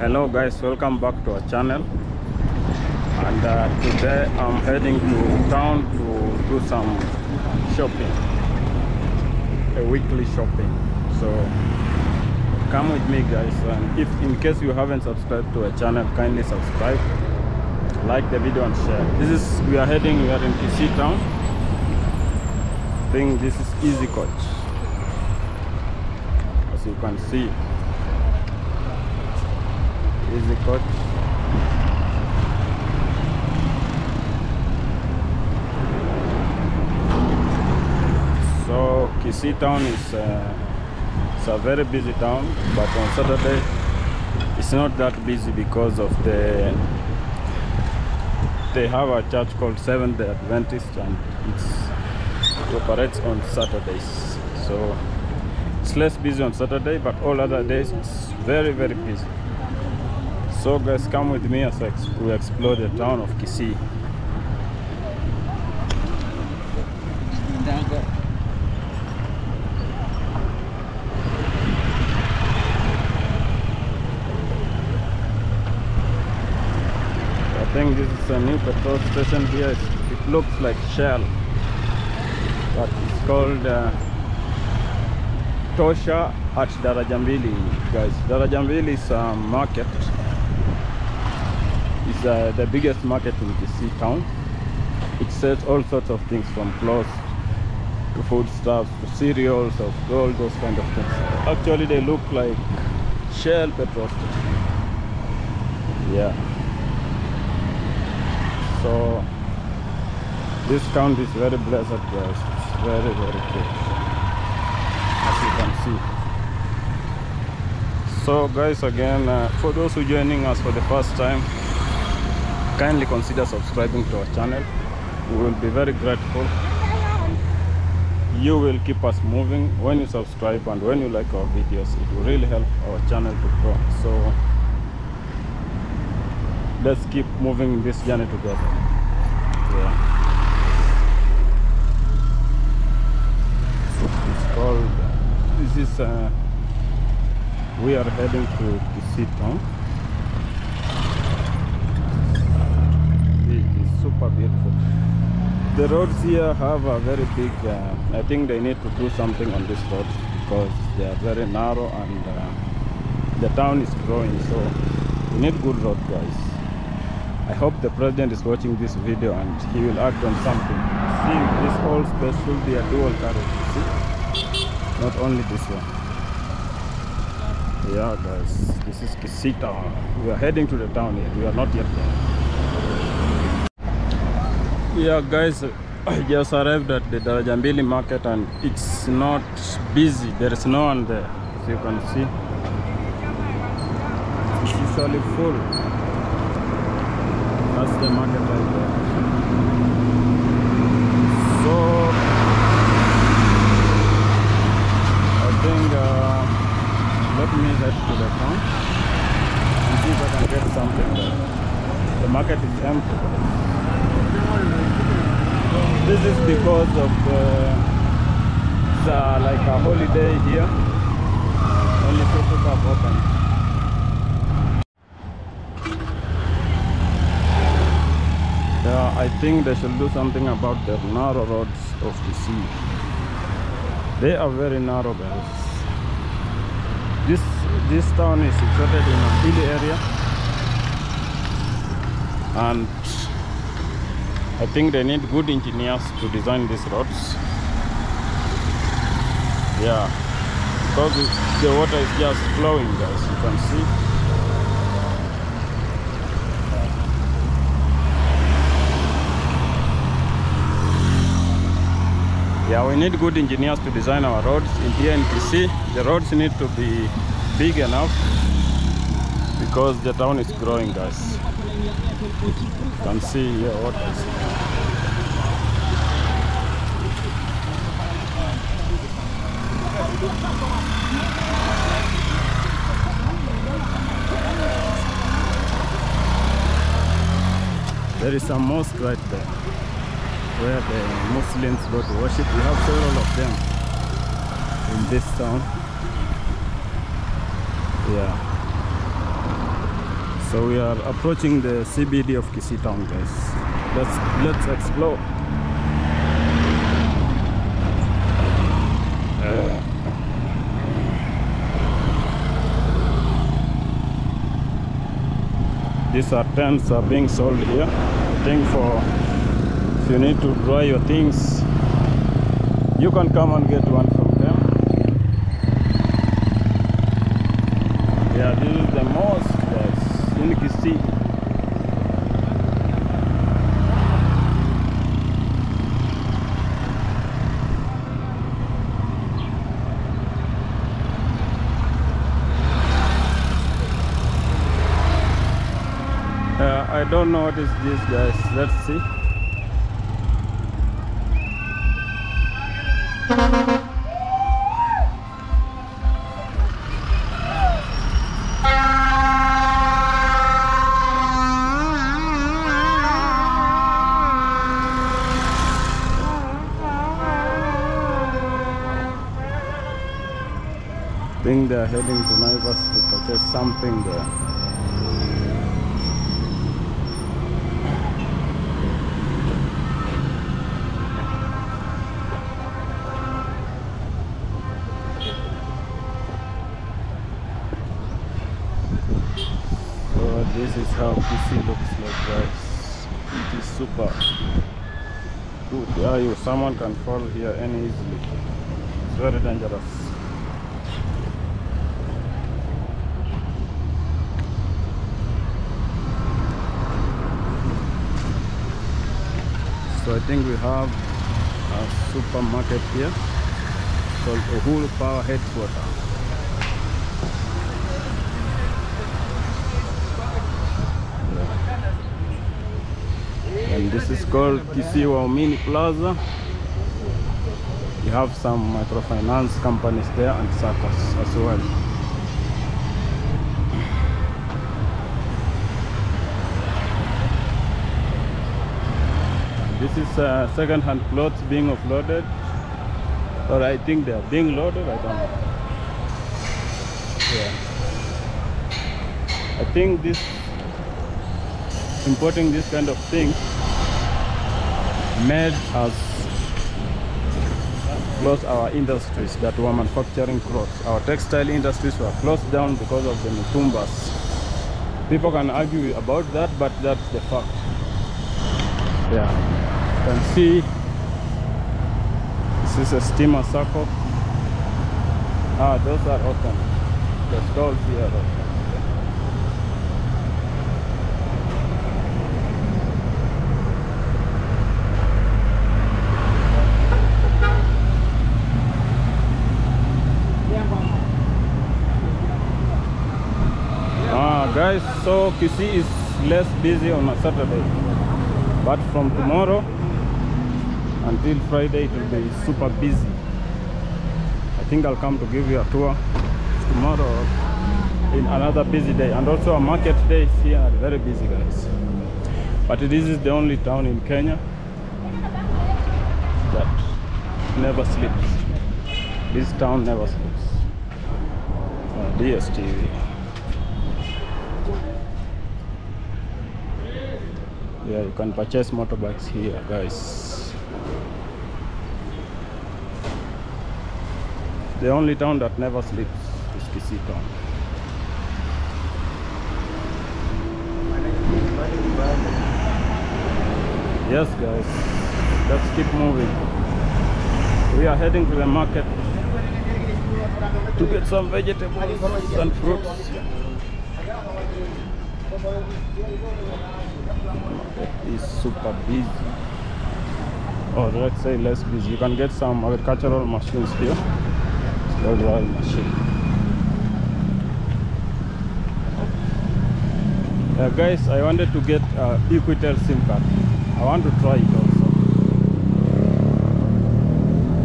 hello guys. Welcome back to our channel. And uh, today i'm heading to town to do some shopping a weekly shopping. So come with me guys. And if in case you haven't subscribed to our channel kindly subscribe like the video and share. This is we are heading we are in Kisii town. I think this is easy coach. As you can see easy coach. So Kisii town is uh, it's a very busy town but on Saturday it's not that busy because of the they have a church called Seventh Day Adventist and it operates on Saturdays. So it's less busy on Saturday but all other days it's very very busy so guys come with me as we explore the town of Kisii I think this is a new petrol station here. It looks like Shell, but it's called uh, Tosha at Darajambili, guys. Darajambili is a market. It's uh, the biggest market in Kisii town. It sells all sorts of things from clothes to foodstuffs to cereals, of all those kind of things. Actually, they look like Shell petrol. Yeah. So this town is very blessed guys. It's very very good. As you can see. So guys again uh, for those who joining us for the first time kindly consider subscribing to our channel. We will be very grateful. You will keep us moving when you subscribe and when you like our videos. It will really help our channel to grow. So let's keep moving this journey together. Yeah. It's called. This is. Uh, we are heading to the Kisii beautiful. The roads here have a very big. Uh, I think they need to do something on these roads because they are very narrow and uh, the town is growing. So we need good road, guys. I hope the president is watching this video and he will act on something. See, this whole space should be a dual carriage, see? Not only this one. Yeah, guys, this is Kisii town. We are heading to the town yet. We are not yet there. Yeah, guys, I just arrived at the Darajambili market and it's not busy. There is no one there, as you can see. It's usually full. That's the market right there. So I think uh, let me head to the town and see if I can get something there. The market is empty. This is because of uh, like a holiday here. Only people have. Yeah, I think they should do something about the narrow roads of the sea. They are very narrow, guys. This this town is situated in a hilly area, and I think they need good engineers to design these roads. Yeah, because the water is just flowing, guys. You can see. Yeah, we need good engineers to design our roads. In here the roads need to be big enough because the town is growing, guys. You can see here what is. There is a mosque right there where the Muslims go to worship. We have several of them in this town. Yeah. So we are approaching the CBD of Kisii town, guys. Let's let's explore. These are tents are being sold here. I think for if you need to dry your things, you can come and get one from them. Yeah, this is the mosque guys in Kisii. Uh, I don't know what is this guys. Let's see. I think they're heading to Naivas to purchase something there. This is how PC looks like guys. It is super good. Yeah, you someone can fall here any easily. It's very dangerous. So I think we have a supermarket here called Uhuru Power Headquarter. And this is called Kisii Mini Plaza. You have some microfinance companies there and circus as well. This is uh, second-hand clothes being offloaded, or I think they are being loaded. I don't know. Yeah, I think this importing this kind of thing made us close our industries that were manufacturing clothes. Our textile industries were closed down because of the Mitumbas. People can argue about that, but that's the fact. Yeah, you can see this is a steamer circle. Ah, those are open. The stalls here are open. Ah, guys, so Kisii is less busy on a Saturday, but from tomorrow until Friday it will be super busy. I think I'll come to give you a tour tomorrow in another busy day, and also a market days here are very busy, guys. But this is the only town in Kenya that never sleeps. This town never sleeps. Uh, DSTV. Yeah, you can purchase motorbikes here, guys. The only town that never sleeps is Kisii town. Yes, guys. Let's keep moving. We are heading to the market to get some vegetables and fruits. Is super busy. Or let's say less busy. You can get some agricultural machines here. Dry machine. Uh, guys, I wanted to get uh, Equitel SIM card. I want to try it also.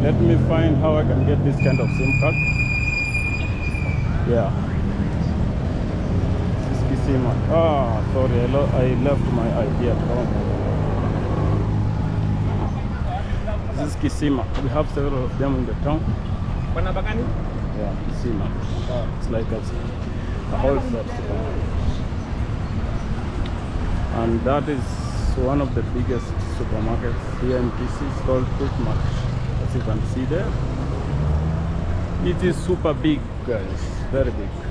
Let me find how I can get this kind of SIM card. Yeah. Is Kisima. Ah, sorry, I, I left my ID at home. This is Kisima. We have several of them in the town. Yeah, Kisima. It's like a, a wholesale store. and that is one of the biggest supermarkets here in Kisii. It's called Quickmart, as you can see there. It is super big, guys, very big.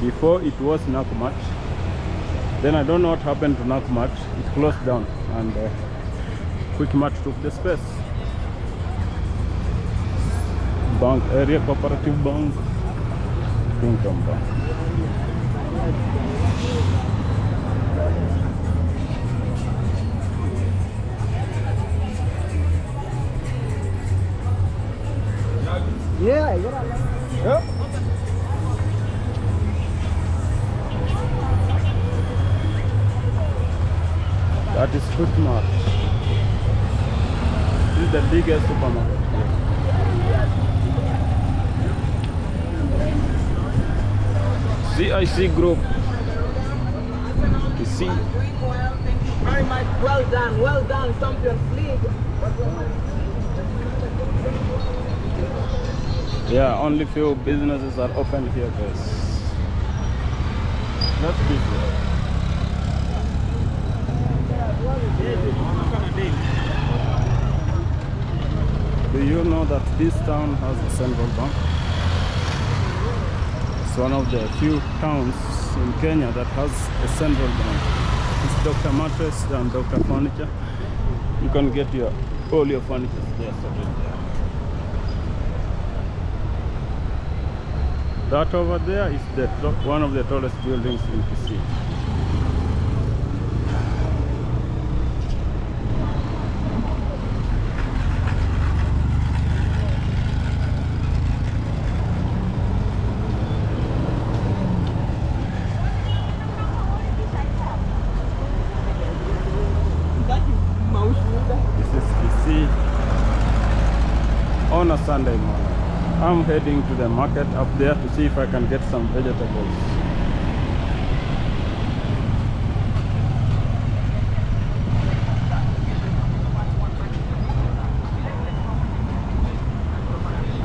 Before it was Nakumatt. Then I don't know what happened to Nakumatt. It closed down, and uh, Quickmart took the space. Bank area, cooperative bank, income bank. Yeah, I got That is Quickmart. This is the biggest supermarket. CIC Group. You see, Very much well done, well done, Champions League. yeah, only few businesses are open here, guys. That's big. Do you know that this town has a central bank? It's one of the few towns in Kenya that has a central bank. It's Dr. Mattress and Dr. Furniture. You can get your all your furniture there. That over there is the one of the tallest buildings in Kisii. This is Kisii on a Sunday morning. I'm heading to the market up there to see if I can get some vegetables.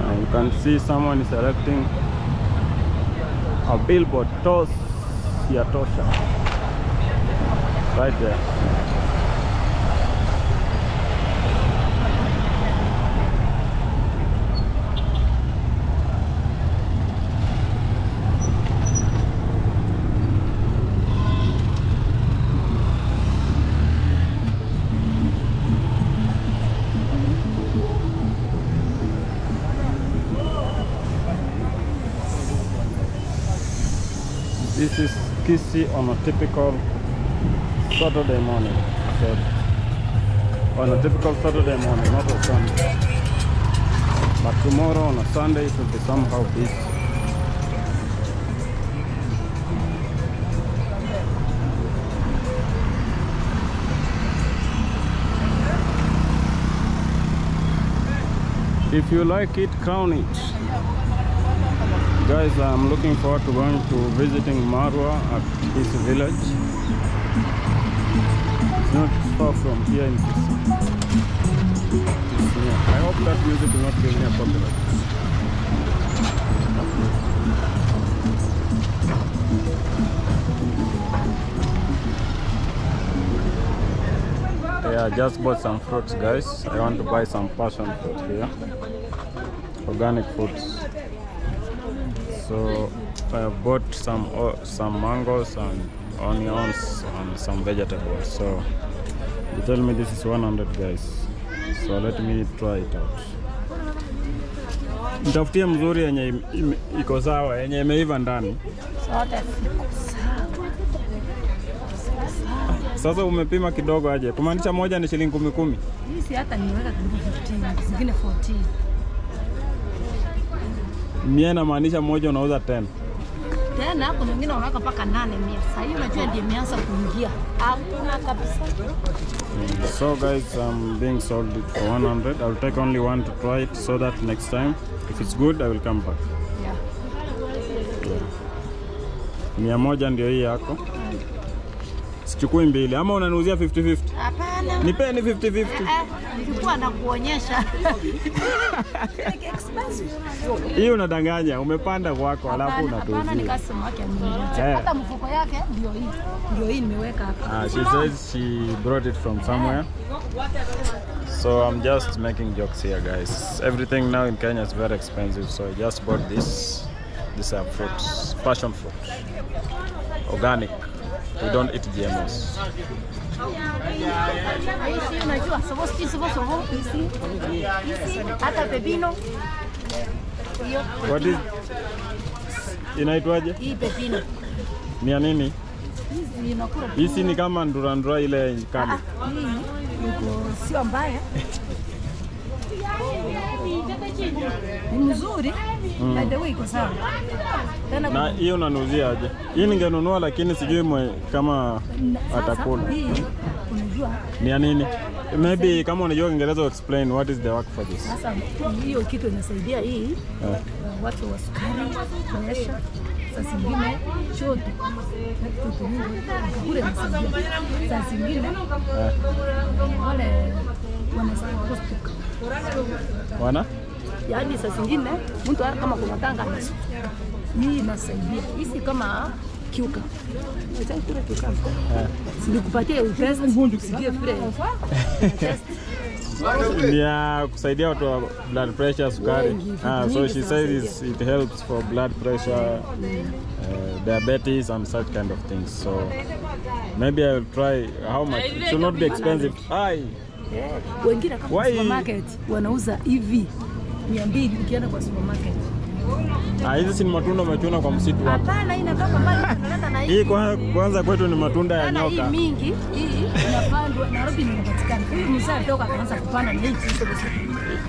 And you can see someone is erecting a billboard, Tos Yatosha, right there. This is Kisii on a typical Saturday morning. So, on a typical Saturday morning, not a Sunday. But tomorrow on a Sunday it will be somehow busy. If you like it, crown it. Guys, I'm looking forward to going to visiting Marwa at his village. It's not far from here in near. I hope that music will not give me a copyright. Yeah, I just bought some fruits, guys. I want to buy some passion fruit here. Organic fruits. So I bought some some mangoes and onions and some vegetables. So you tell me this is 100 guys. So let me try it out. Nitafutie mzuri yenye iko sawa, yenye imeiva ndani. Sasa umepima kidogo aje? Kumaanisha moja ni shilingi kumi kumi. si hata niweka kidogo 15, zingine 14. Mie inamaanisha moja unauza 10. Tena hapo wengine wanaweka mpaka nane mia. Sasa hii unajua ndio imeanza kuingia. Hakuna kabisa. So guys, I'm being sold it for 100. I'll take only one to try it so that next time, if it's good, I will come back. Yeah. Mia moja ndio hii yako. Sichukui mbili ama unaniuzia 50-50? Hapana. Nipeni 50-50. Eh, nilikuwa nakuonyesha. Expensive. Hii unadanganya, umepanda kwako alafu unatuzia. hapana, ni customer wake ameniletea. Eh. Hata mfuko yake ndio hii. Ndio hii nimeweka hapa. Ah, she says she brought it from somewhere. So I'm just making jokes here, guys. Everything now in Kenya is very expensive, so I just bought this. These are fruits, passion fruit, organic. We don't eat GMOs. What is inaitwaje? Hii pepino. Ni ya nini? Hizi ni kama ndura ndura ile kali. Ah, ah, sio mbaya. Ni mzuri. By the way iko sawa. Tena Na hiyo unanuuzia aje? Hii ningenunua lakini sijui mwe, kama atakula. unajua Ni ya nini? Maybe kama unajua Kiingereza explain what is the work for this. sasa hiyo kitu inasaidia hii Eh. uh, watu wa sukari, pressure saa zingine choto kule inasaidia. Saa zingine wale wanastuka, Wana? Yaani saa zingine mtu kama kunatanga hii inasaidia. Hizi kama kiuka kule kiuka. Silikupatia utest usikie vile Ni ya kusaidia watu wa blood pressure, sukari. Ah, so she says it, it helps for blood pressure, uh, diabetes and such kind of things. So maybe I will try how much. It should not be expensive. Ai, wengine kama supermarket wanauza hivi mia mbili ukienda kwa supermarket. ah, hizi si matunda umechuna kwa msitu hapa. Hapana, inatoka mbali tunaleta na Hii hii. kwa- kwanza kwetu ni matunda ya nyoka. hii mingi hii inapandwa Nairobi inapatikana. Huyu mzee alitoka akaanza kupanda na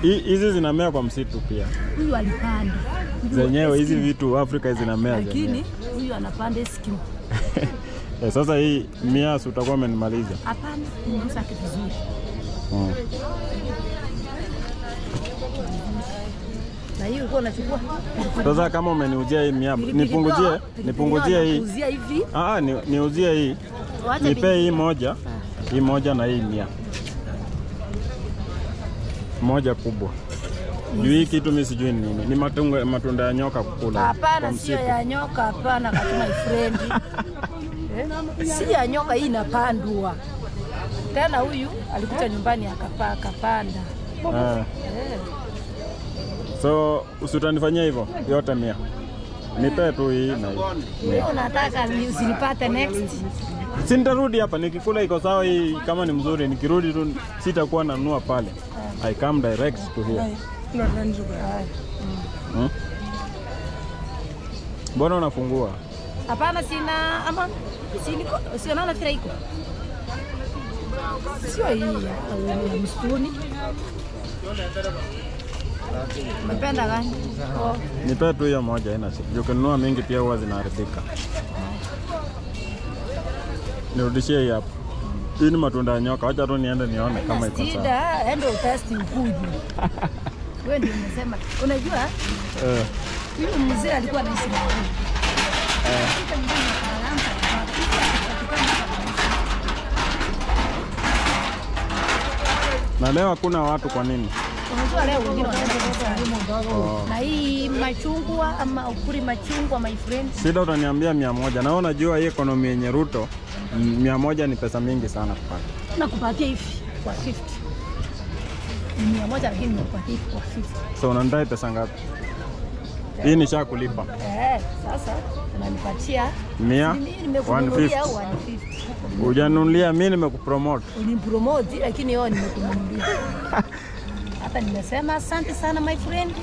hii Hizi zinamea kwa msitu pia. Huyu alipanda. Zenyewe hizi vitu Afrika zinamea lakini huyu anapanda eskimo. Eh, Sasa hii miasi utakuwa umenimaliza. Hapana, ni kitu vizuri. Mm. Na hii ulikuwa unachukua Sasa kama umeniuzia hii mia, nipunguzie, nipunguzie hii. hivi. Ah, ni, niuzie hii. Nipe hii moja, hii moja na hii mia. Moja kubwa. Juu hii kitu mimi sijui ni nini. Ni matunda, matunda ya nyoka kukula. Hapana, sio ya nyoka, hapana, katuma friend. Eh? Si ya nyoka, hii inapandwa. Tena huyu alikuja nyumbani akapaka akapanda. Ah. Eh. So usitanifanyia hivyo yote mia. Nipe tu hii na hii. Leo nataka ni- usinipate next. Si nitarudi hapa nikikula iko sawa hii kama ni mzuri nikirudi tu sitakuwa nanunua pale. I come direct to here. Hmm? Mbona unafungua? Hapana, sina ama siniko sio naona vile iko. Sio hii ya, ya msituni. Umependa gani? Nipe tu hiyo moja haina shida. Juu Ukinunua mingi pia huwa zinaharibika. Nirudishie hii hapo. Hii ni matunda ya nyoka. Wacha tu niende nione kama iko sawa. Ende utesti ukuje. Wewe ndio umesema. Unajua Eh, huyu mzee alikuwa anaishi akifika na leo hakuna watu kwa nini? Unajua leo wengine wanaenda. Na hii machungwa ama ukuri machungwa my friend. Sida utaniambia mia moja. Na wewe unajua hii ekonomi yenye Ruto mia moja ni pesa mingi sana kupata. Nakupatia hivi kwa 50. Mia moja lakini nimekupatia hivi kwa 50. So unanidai pesa ngapi? Hii nishakulipa Eh, sasa unanipatia mia mimi nimekununulia 150. 150. Hujanunulia, mimi nimekupromote. Ulimpromote lakini yeye nimekununulia. Hata nimesema asante sana my friend.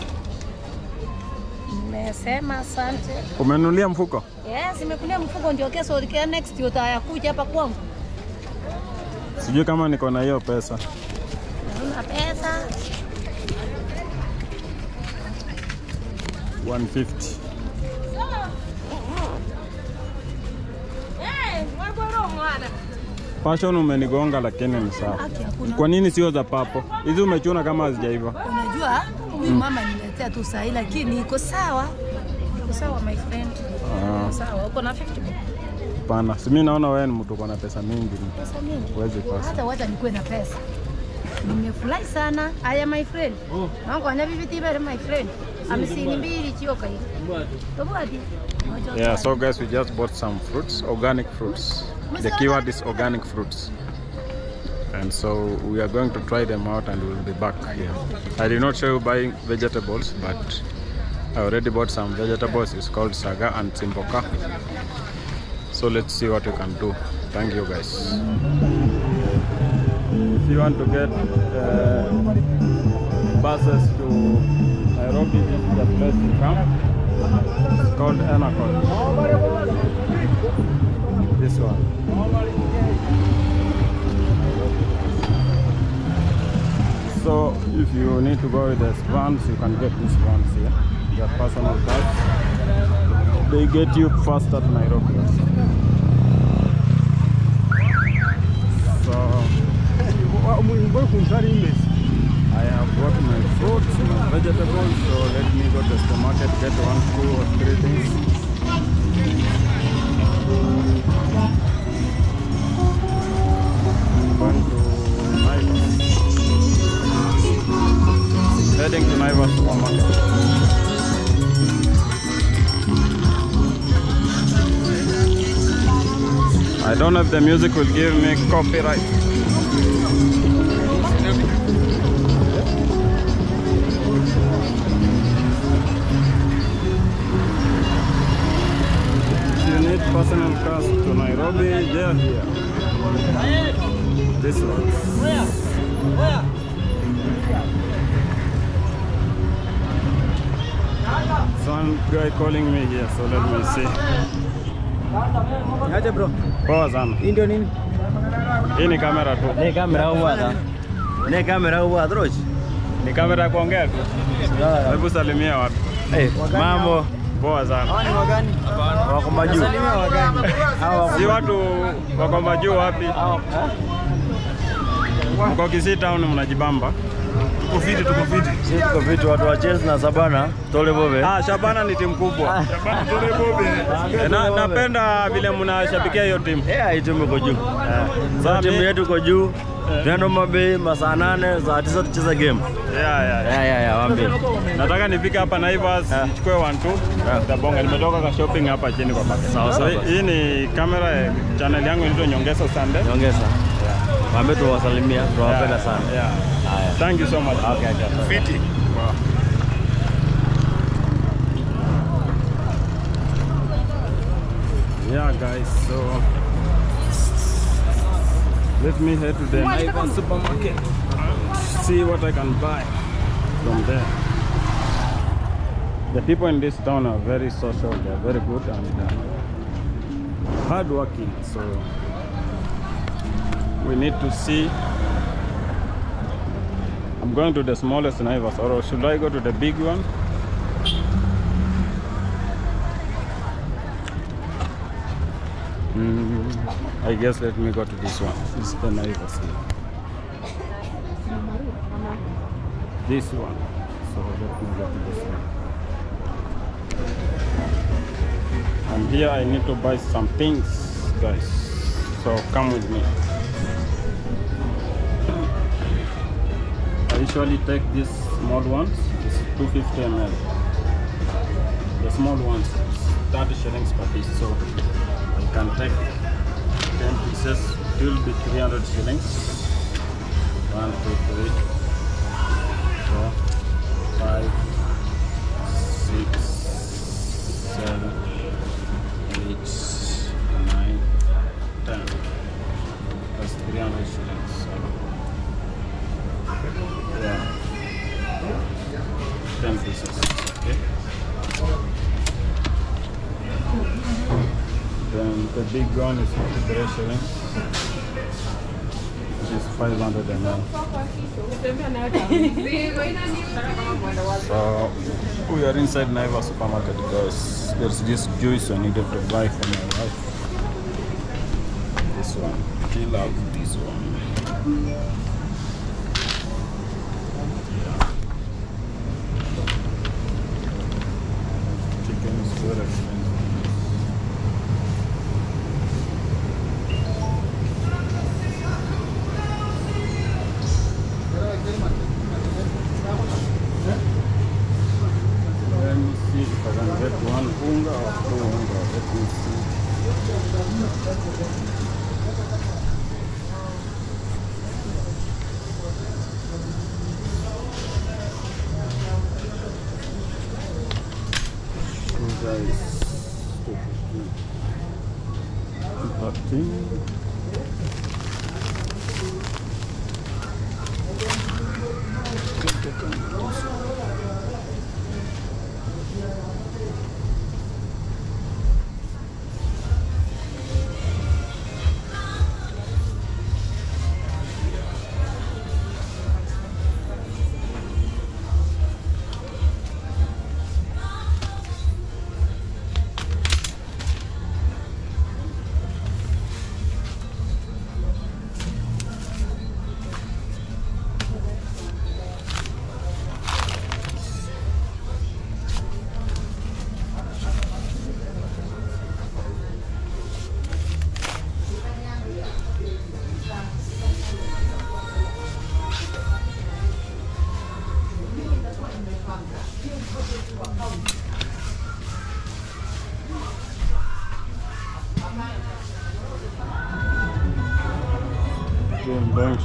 Nimesema asante. Umenunulia mfuko? Yes, nimekunia mfuko ndio kesho ulikia next utayakuja hapa kwangu. Sijui kama niko na hiyo pesa. Una pesa? 150. Passion umenigonga lakini ni sawa. Kwa nini sio za papo? Hizi umechuna kama hazijaiva. Unajua huyu mama niletea tu sahi lakini iko sawa. Iko sawa my friend. Ah. Iko sawa. Uko na 50 Hapana, Pana, si mimi naona wewe ni mtu uko na pesa mingi, Pesa mingi. huwezi kosa. Hata wacha nikuwe na pesa. Nimefurahi sana. Aya my friend. Mungu anya viviti bere my friend. Hamsini mbili chioka hii. Tobadi. Yeah, so guys, we just bought some fruits, organic fruits. The keyword is organic fruits. And so we are going to try them out and we'll be back here. I did not show you buying vegetables, but I already bought some vegetables. It's called saga and simboka. So let's see what we can do. Thank you guys. If you want to get uh, buses to Nairobi, this is the place to come. It's called Anacon. This one. So if you need to go with the vans, you can get these vans here. They personal cars. They get you fast at Nairobi. So I have bought my fruits, my vegetables, so let me go to the supermarket, get one, two or three things. Heading to Naivas supermarket. I don't know if the music will give me copyright. Need personal cars to Nairobi, they are here. This one. Where? Where? Some guy calling me here, so let me see. Niaje bro? Poa sana. Hii ndio nini? Hii ni kamera tu. Ni kamera au bwana? Ni kamera au bwana Droch? Ni kamera ya kuongea tu. Hebu salimia watu. Hey, mambo. Poa sana. Hawa ni wagani? Wako majuu. Salimia wagani? Hawa wako Si watu wako majuu wapi? Mko Kisii town mnajibamba. Tuko fiti, tuko fiti. Sisi tuko fiti watu wa Chelsea na Sabana, Tole Bobe. Ah, Shabana ni timu kubwa. Shabana Tole Bobe. Na, napenda vile mnashabikia hiyo timu. Eh, yeah, timu iko juu. Sasa Sasa timu yetu iko juu. Tunaenda Mabei masaa nane saa tisa tucheza game. Yeah, yeah, yeah. yeah, yeah, ya. Nataka nifike hapa Naivas Ah. nichukue one two tabonga. Nimetoka ka shopping hapa chini kwa baka. Sawa, sawa. hii- ni kamera ya channel yangu inaitwa Nyongesa Sunday. Nyongeza. Wambi tuwasalimia, tunawapenda sana. Yeah. Thank you so much. Okay, okay. Fiti. Yeah, guys. So let me head to the Naivas supermarket and see what I can buy from there. The people in this town are very social. They are very good and uh, hardworking. So we need to see I'm going to the smallest Naivas, or should I go to the big one? Mm, I guess let me go to this one. This is the Naivas here. This one. So let me go to this one. And here I need to buy some things, guys. So come with me. Usually take these small ones, it's 250 ml. The small ones, 30 shillings per piece, so I can take 10 pieces, it will be 300 shillings. 1, 2, 3, 4, 5, 6, 7, 8, 9, 10. That's 300 shillings. So. 10 pieces. Okay. Then the big one is 53 shillings. Which is 500 ml. So we are inside Naivas supermarket because there's this juice I needed to buy for my wife. This one. She loves this one. One hunger of two hunger, let me see.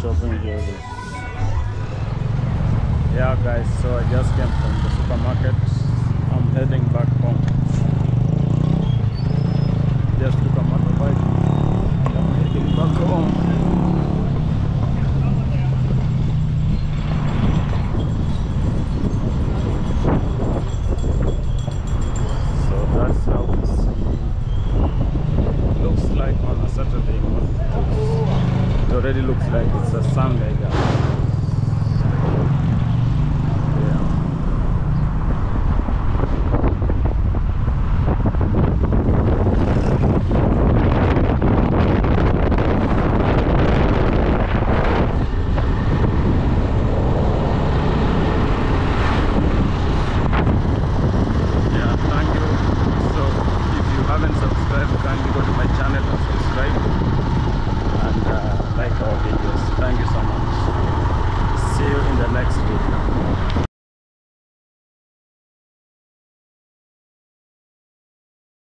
shopping here. Yeah guys, so I just came from the supermarket